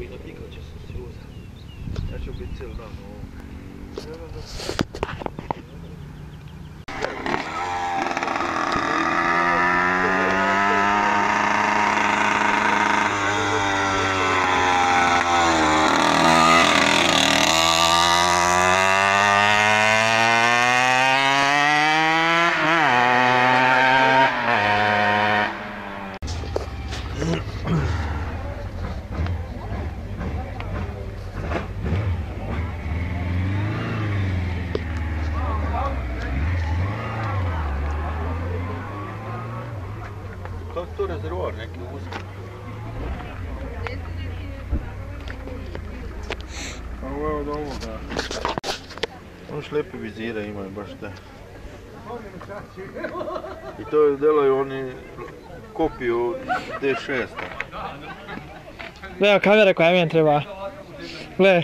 i natikat će se suza. Ja ću biti cijeli dan u ovom. Kako to rezervoar neki uski? Ovo je od ovoga. Ono šlepi vizire imaju baš te. I to je delaju oni kopiju D6. Gledaj kamera koja meni treba. Gle.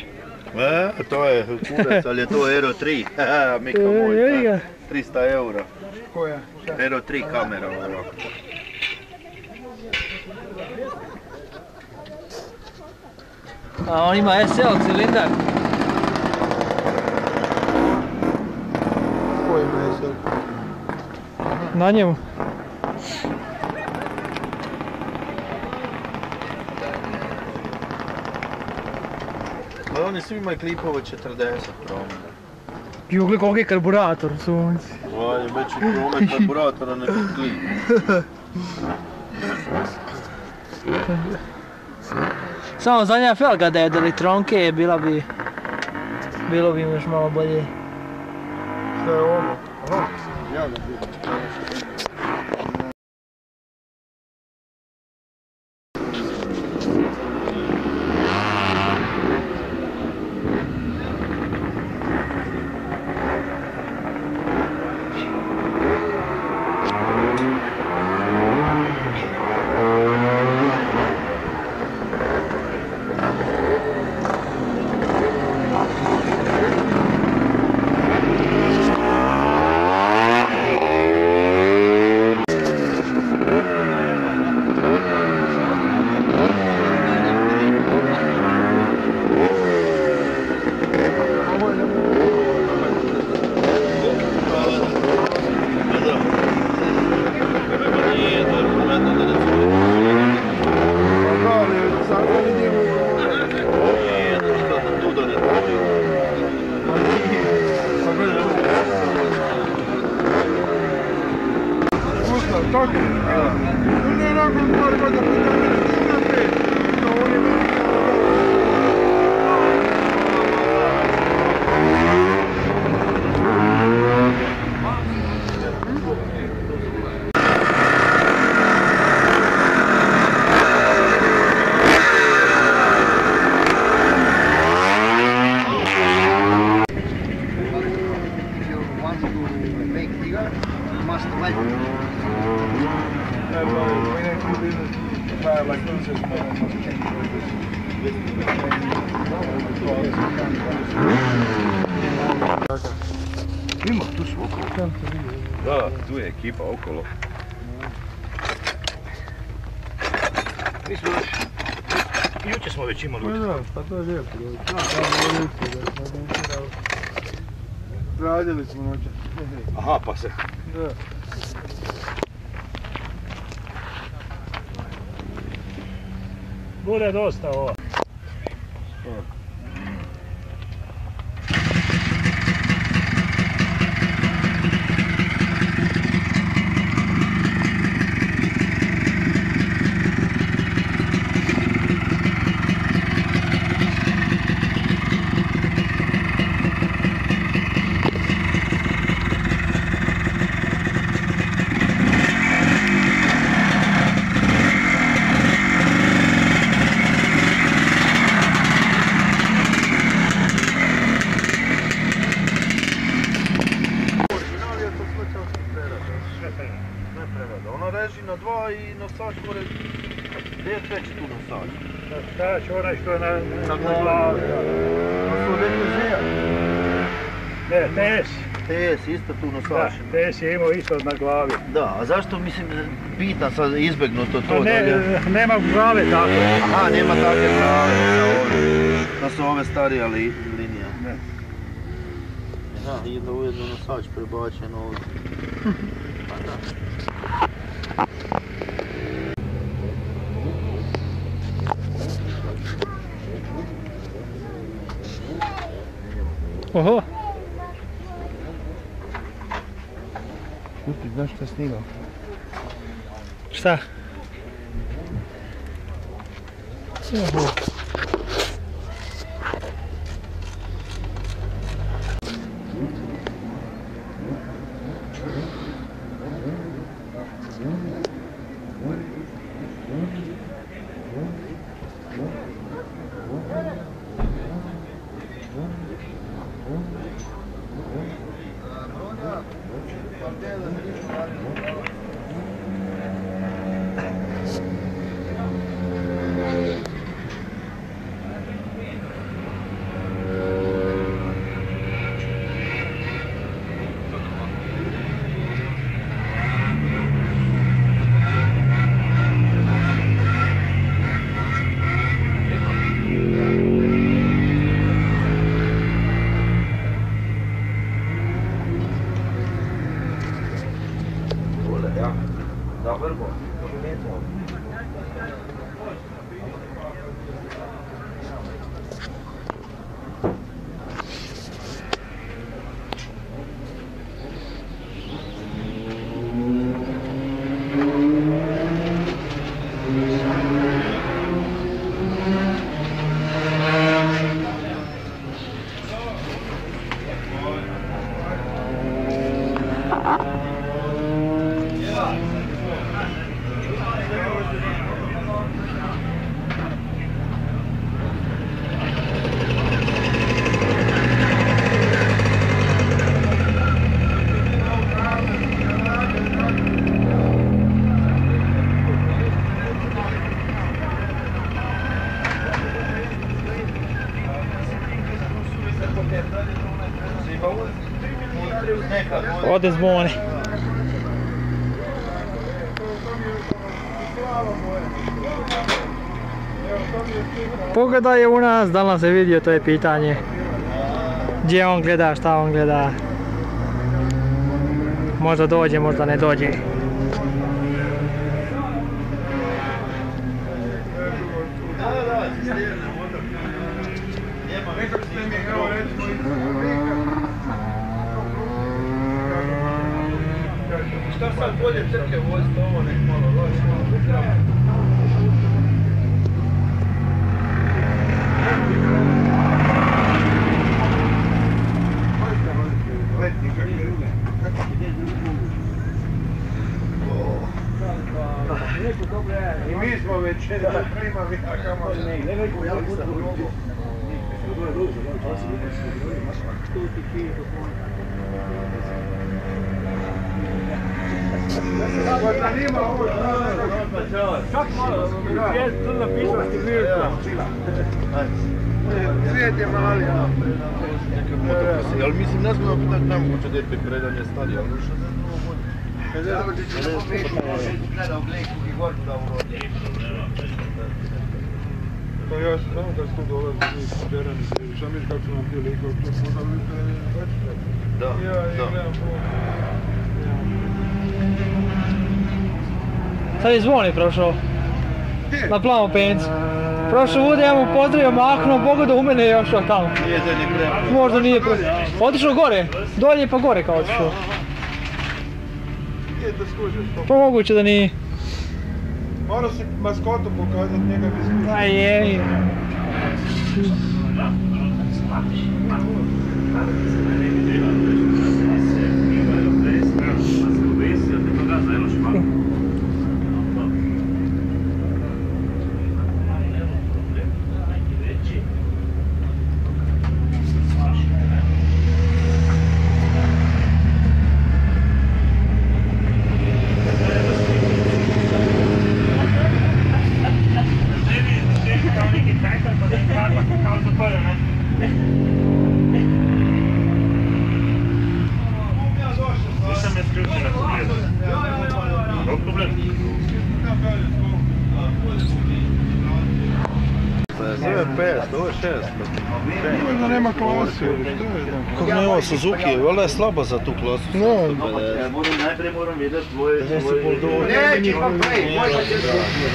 E, to je kurac, ali je to Aero 3. Haha, Mika moj. Da. ga. 300 eura. Koja? Aero 3 kamera ovako. A on ima SL cilindar. Koji ima SL? Na njemu. Ali oni svi imaju klipove 40 promila. Jugli koliki je karburator u sunci. Ovaj je veći promet karburatora nego klip. Samo zadnja felga da je od elektronke bila bi... Bilo bi im još malo bolje. Šta je ovo? Aha, ja ga vidim. Ovo je da, ali sad kad vidimo Pa gledaj, Gustav, tako? No ne nakon par godina pitanje, unaprijed. No, on je meni If you want to make bigger, you must wet. Yeah, but when I put in a fire like this, it's not almost change Ima, tu su okolo. Da, tu je ekipa okolo. Mi smo već, jučer smo već imali Pa da, pa to je lijepo. Da, da. Radili smo noća. Aha, pa se. Da. Bude dosta ova. Original je to sve kao što prerada. Sve prerada. Sve prerada. Ona reži na dva i nosač more... Gdje je treći tu nosač? Šta će onaj što je na, Na na glavi? To su. Ne, TS. TS isto tu Da, nosač. TS je imao isto na glavi. Da, a zašto mislim, pitan sad izbjegnuto Pa to ne, dalje? nema glave tako. Aha, nema takve glave na da su ove starija li, linija. Ne. Da, i da ujedno nosač prebačen ovdje. Oho, Kupi, znaš šta snimam? šta? Oho. Ode zvoni. Pogledaj je u nas, da li nas je vidio, to je pitanje. Gdje on gleda, šta on gleda. Možda dođe, možda ne dođe. Trke voziti ovo nek malo loše? I mi smo jedan klimavi, a kamo Pa nima ovo Čak malo, je tu napisao Stimirko. Svijet je mali. Ali mislim, ne znam da nemoguće da je predanje stadija, ali što Pa ja sam samo kad su dolazili iz terena, šta misliš kako su nam ti likovi, to možda vidite Da, Ja, ja da. gledam ovo. Sad je zvoni prošao. Na plavom pencu. Prošao ovdje, ja mu pozdravio, maknuo, pogledao u mene i još tamo. Nije za njih prema. Možda nije pre... Otišao gore, dolje pa gore kao otišao. Je da. Pa moguće da nije. Mora si maskotu pokazat, njega bi skužio. A je. je nema klase je. Kako ne ovo Suzuki, valjda je slaba za tu klasu. No, moram, najprije moram vidjeti tvoje, pa se...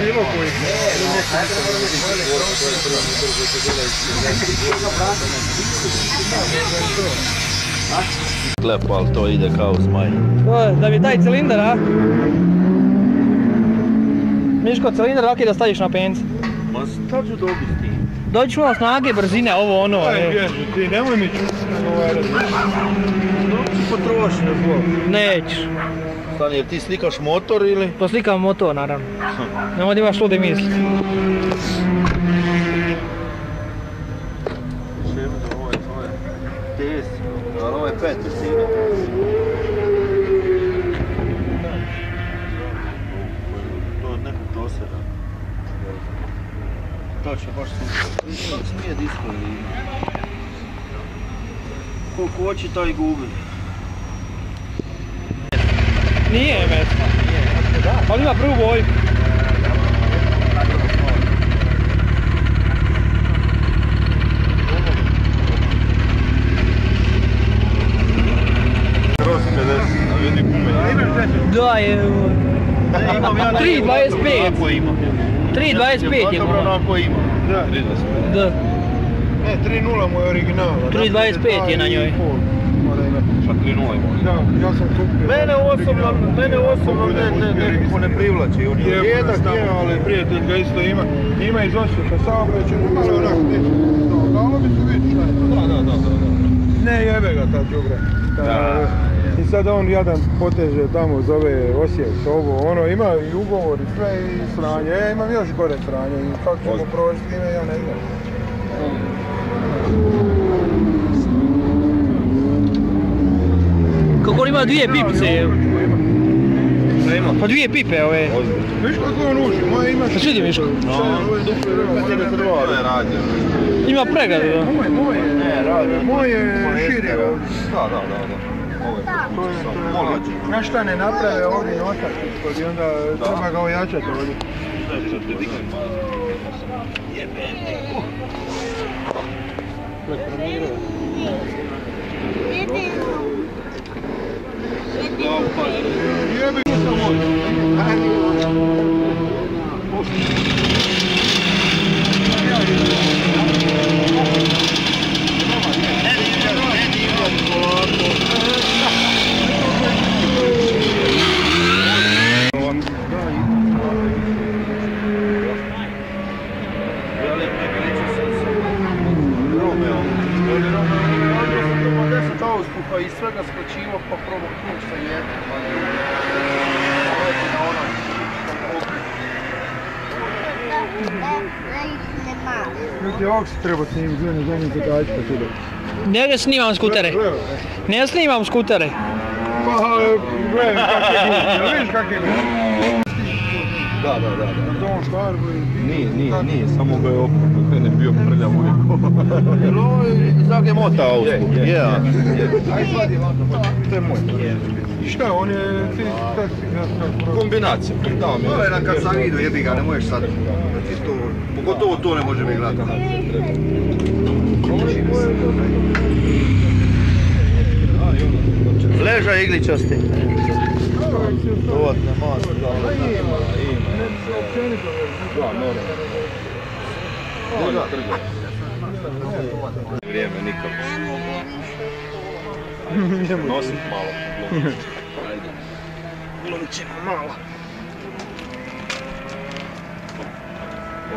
bilo koji. Lepo, ali to ide kao zmaj. Je, da bi taj cilindar, a? Miško, cilindar ovaki da staviš na penc. Ma šta ću dobiti Dođi malo snage, brzine, ovo ono, Aj, bježi, ti nemoj mi čuti. Dobro ću potrošiti, ne znam. Nećeš. Stani, jer ti slikaš motor ili? Poslikam motor, naravno. Nemoj da imaš lude misli. Ovo je tvoje. TS, ali ovo je pet. To je od nekog dosada. Točno, baš su... Smije disko ili ima. Ko hoće, taj gubi. Nije MS. Ali ima prvu boju. Kroz 50, a vidi gume. Da je... Ne, imam ja 3,25. Ako imam. 3,25 je Dobro, onako imam. Da. 3,25. Da. Ne, 3.0 mu je original. a 3.25 je na njoj. 2,5 mora imati. Šta 3,0 imam? Da, ja sam kupio. Mene osobno, mene osobno ne, ne, ne, nekako ne privlači. On je Je, rijedak, je, ali prijatelj ga isto ima. Ima iz Osijeka saobraćaj, malo onak tiče. No, galovi su vidi šta je to. Da, da, da, da. da. Ne jebe ga ta džubre. Ta- Da. I sad on jadan poteže tamo zove Osijek, ovo, ono, ima i ugovor i sve i sranje. Ja imam još gore sranje i kako ćemo proći s time, ja ne znam. Kako on ima dvije pipice. Pa dvije pipe ove. Viš kako on uži, moje ima... Pa vidi, Miško. No, to je radio. Ima pregradu, da. Moje, moje, Ne, radio. moje je širi ovdje. Da, da, da, je To je, to je, šta ne naprave ovdje notak ispod i onda treba ga ojačati ovdje. Jebi ga samo. Velike priče sa Romeom. Onda sam tamo 10 auspuha i svega skočivo pa probao ključ sa jednim. pa ne. Leti na onaj Ljudi, ovog se treba snimiti, gledaj, zadnji zadačka tu. Ne da snimam skutere. Ne snimam skutere. Pa, gledaj kak je glup, vidiš kak je glup? Da, da, da. da. Don Škarbu i... Nije, nije, nije, samo ga je opravo, ne bio prljav uvijek. Jel ovo je Zag je mota auspuh? Je, je. To je moj. I šta, on je... Ti, kak si ga... Kombinacija. Da, mi To je na kad sam vidio, jebi ga, ne možeš sad. da ti to, pogotovo to ne može mi gledati. Leža igličasti. Dovatne da, da, ima. Da, normalno. Vrijeme nikako. Nosim malo. Ajde. Ćemo malo. Oho. Da,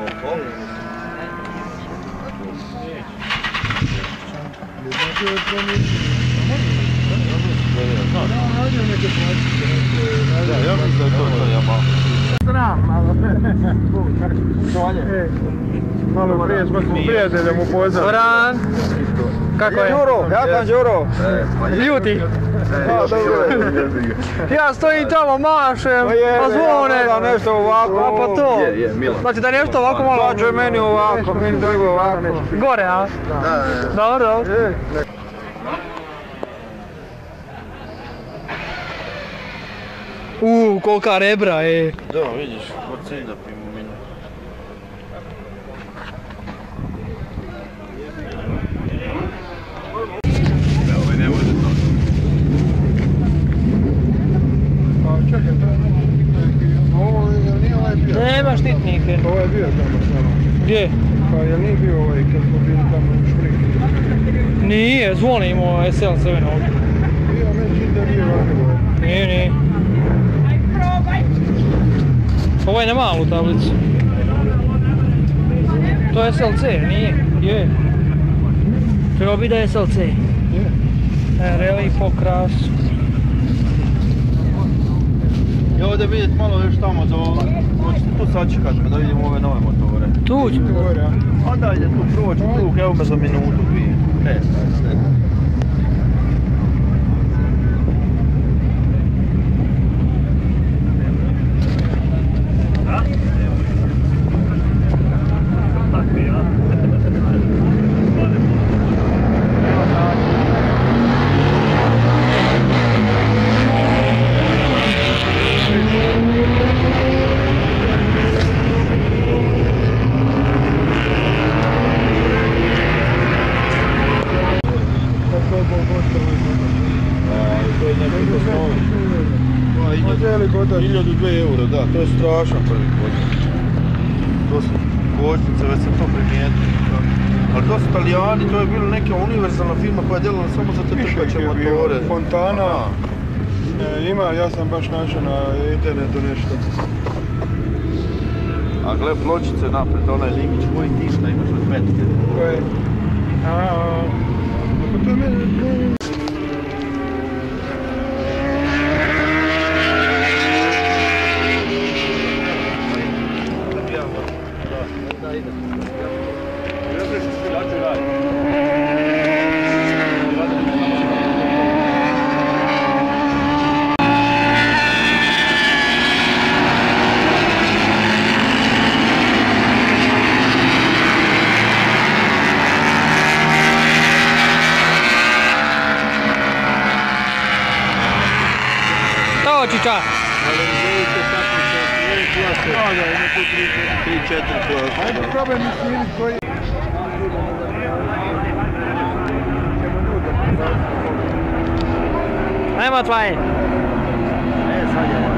ja mislim da je to Yamaha. E, Malo prije smo s prijateljem upoznali. Goran. Kako je? Đuro, ja sam Đuro. Ljuti. Da, dobro. Ja stojim tamo, mašem, pa zvone. Da, nešto ovako. A pa to. Je, je, Milan. Znači da nešto ovako malo... Plaće meni ovako, meni drugo ovako. Gore, a? Dobro, dobro. Uuu, kolika rebra, e. Da, vidiš, kod cilj da pimo Nema štitnike. Ovo je bio tamo samo. Gdje? Pa je nije bio ovaj kad smo bili tamo u Šprinke? Nije, zvonimo ovaj, SL7 ovdje. Bio, meni čini da nije ovako. Nije, nije. Probaj! Ovo je na malu tablicu. To je SLC, nije? Je. Treba bi da je SLC. Je. Rally po krasu. Ja ovdje vidjet malo još tamo za ovo. Hoćete tu sačekat pa da vidimo ove nove motore. Tu ću. Gore, a? A dajde tu proći tu, evo me za minutu dvije. E, sad, sad. Kad to bol gotovo ovaj motor. To je nekako snovi. Ma cijeli kotač. 1002 eura, da, to je strašan prvi kočnic. To su kočnice, već sam to primijetio. Ali to su Italijani, to je bila neka univerzalna firma koja je djelala samo za trkače motore. Fontana. E, ima, ja sam baš našao na internetu nešto. A gle pločice napred, onaj limić koji ti šta imaš od petke. Koje? A, pa to je meni... meni- To čiča. Da, da, ima tu 3-4 klasa. Ajde, probaj mi snimit koji... Ajmo tvoje. E, sad je ovo.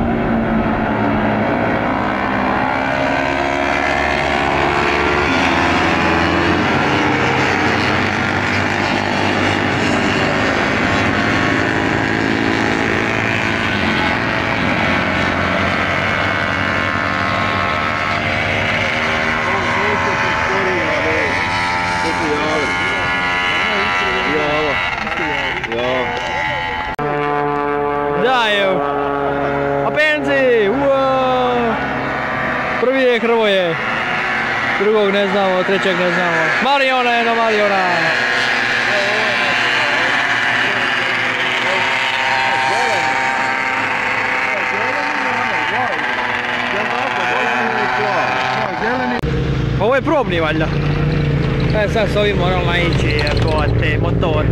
Daju. A penzi, uo. Prvi je Hrvoje. Drugog ne znamo, trećeg ne znamo. Mariona je na Mariona. Ovo je probni valjda. E sad s ovim moramo naići, jebote, motor.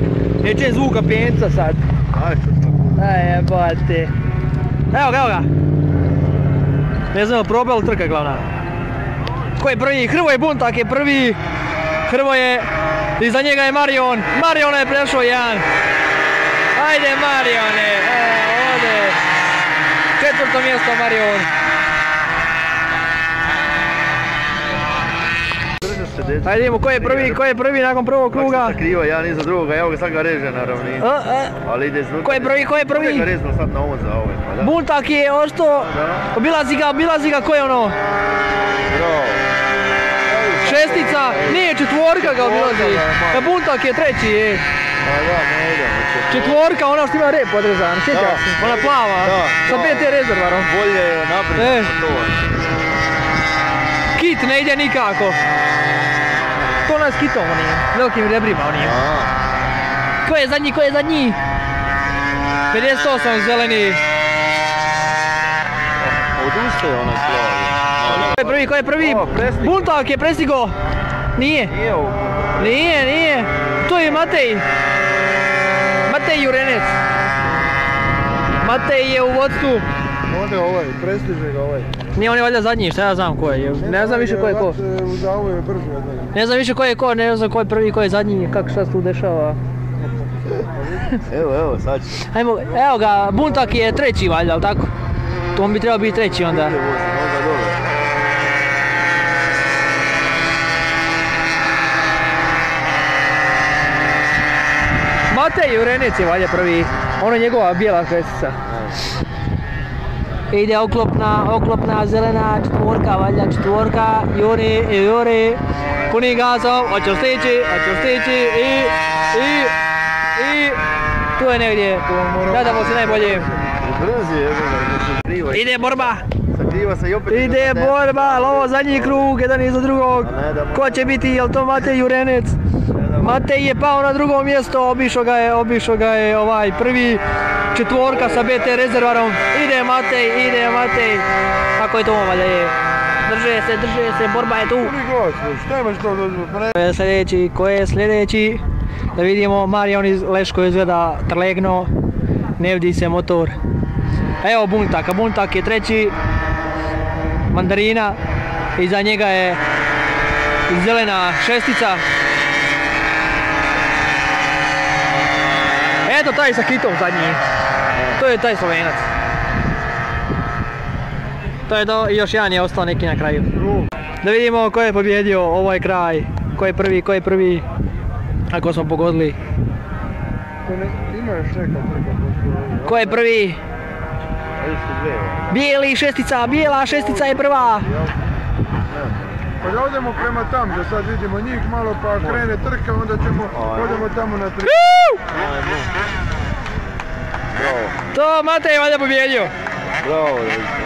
Neće zvuka pijenca sad. Aj, što. Aj jebote. Evo ga, evo ga. Ne znamo, proba ili trka glavna? Ko je prvi? Hrvoje Buntak je prvi. Hrvoje, iza njega je Marion. Marion je prešao jedan. Ajde Marione, evo ode. Četvrto mjesto Marion. Ajde idemo, ko je prvi, ko je prvi nakon prvog kruga? Kako se sakriva, jedan iza drugoga, evo ga sad ga reže na ravnini. Ali ide iznutra. Ko je prvi, ko je prvi? Uvijek ga rezno sad na ovo za ove, pa da. Buntak je ostao, obilazi ga, obilazi ga, ko je ono? Bravo. Šestica, nije četvorka ga obilazi. A Buntak je treći, je. Pa. Četvorka, ona što ima rep odrezan, sjećaš se? Ona plava, Da, sa. BT rezervarom. Bolje je naprijed E. Kit ne ide nikako. To ona je s kitom onim, velikim rebrima onim. Ko je zadnji, ko je zadnji? 58 zeleni. odustaje onaj plavi. Ko je prvi, ko je prvi? O. Buntak je prestigo. Nije, Nije nije, nije. To je Matej. Matej Jurenec. Matej je u vodstvu. Ode ovaj, prestiže ga ovaj. Nije on je valjda zadnji, šta ja znam ko je. Ne znam više ko je ko. Je. Ne znam više ko je ko, ne znam ko je prvi, ko je zadnji, kako šta se tu dešava. Evo, evo, sad će. Ajmo, evo ga, Buntak je treći valjda, ali tako? To on bi trebao biti treći onda. Ide vozi, onda dole. Matej Jurenec je valjda prvi. Ono je njegova bijela šestica. Ide oklopna, oklopna zelena četvorka, valjda četvorka, Juri, Juri, puni gazom, hoće stići, hoće stići i, i, i, tu je negdje, nadamo se najbolje. Ide borba, se i opet... ide borba, lovo zadnji krug, jedan iza drugog. Ko će biti, jel to Matej Jurenec? Matej je pao na drugo mjesto, obišao ga je, obišao ga je ovaj prvi četvorka sa BT rezervarom. Ide Matej, ide Matej. Kako je to valjda je? Drže se, drže se, borba je tu. Ko je sljedeći, ko je sljedeći? Da vidimo, Marion iz Leško izgleda trlegno, ne vidi se motor. Evo Buntaka, Buntak je treći, Mandarina, iza njega je zelena šestica. Eto taj sa kitom zadnji, to je taj Slovenac. To je to, i još jedan je ostao neki na kraju. Da vidimo ko je pobjedio ovaj kraj, ko je prvi, ko je prvi, ako smo pogodili. to Ko je prvi? Bijeli šestica, bijela šestica je prva. Pa da odemo prema tam, da sad vidimo njih malo pa krene trka, onda ćemo, odemo tamo na tri. Bravo, To Matej je valjda pobjedio. bravo.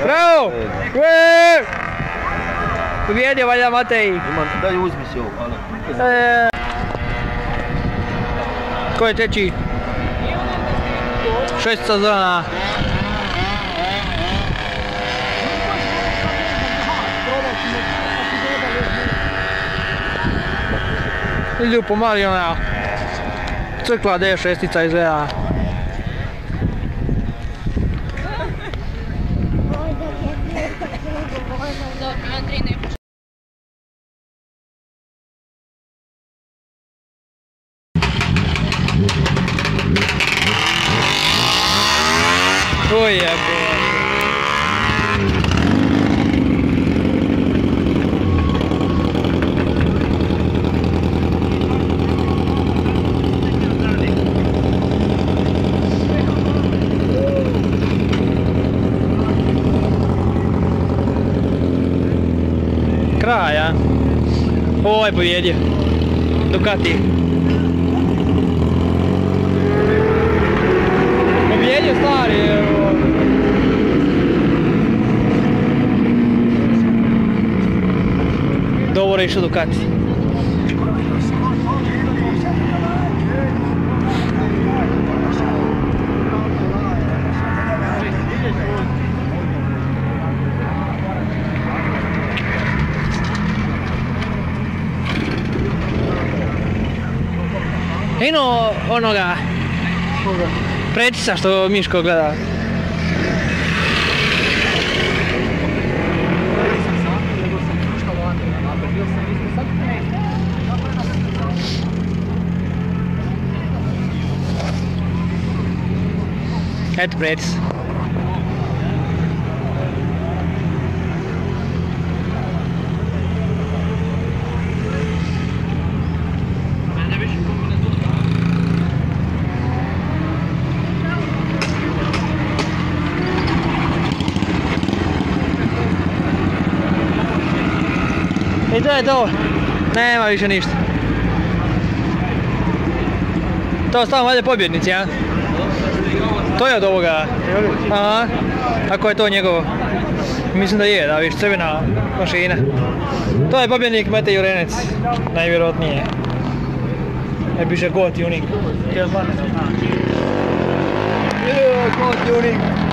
Bravo! Pobjedio valjda Matej. Ima, daj uzmi si ovo, hvala. E, Ko je treći? Šestica zelena. Ljupo Mariona. Crkla D6 izgleda. Oj, jebo. Kraj, a? Ovo je pobjedio. Ducati. Pobjedio stari. Dobro je išao Ducati. Eno onoga Pretisa što Miško gleda. Eto Pretis. To je to. Nema više ništa. To su tamo valjda pobjednici, a? To je od ovoga. Aha. Ako je to njegovo. Mislim da je, da viš crvena mašina. To je pobjednik Mete Jurenec. Najvjerojatnije. Ne piše Go Tuning. Jel znam? Jel, Go Tuning.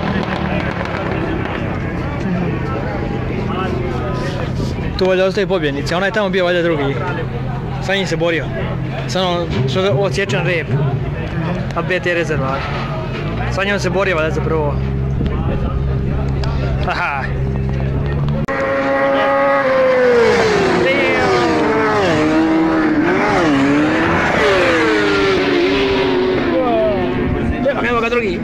Tu valjda ostaje pobjednici, onaj je tamo bio valjda drugi. Sa njim se borio. Sa onom što je odsječan rep. A BT rezervar. Sa njom se borio valjda za prvo. Aha. Evo ga, evo ga drugi.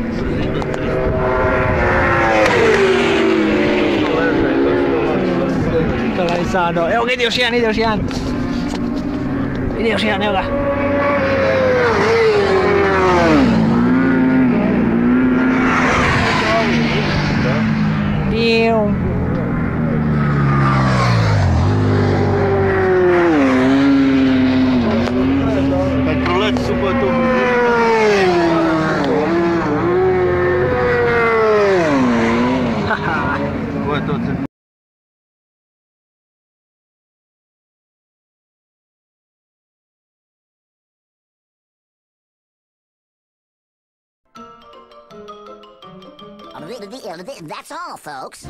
Kalajsano. Evo ga, ide još jedan, ide još jedan. Ide još jedan, evo ga. Piu. That's all, folks.